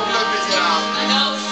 Don't look this loud.